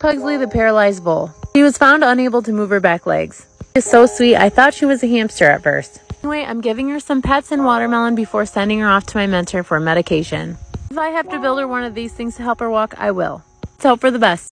Pugsley the paralyzed vole. She was found unable to move her back legs. She is so sweet, I thought she was a hamster at first. Anyway, I'm giving her some pets and watermelon before sending her off to my mentor for medication. If I have to build her one of these things to help her walk, I will. Let's hope for the best.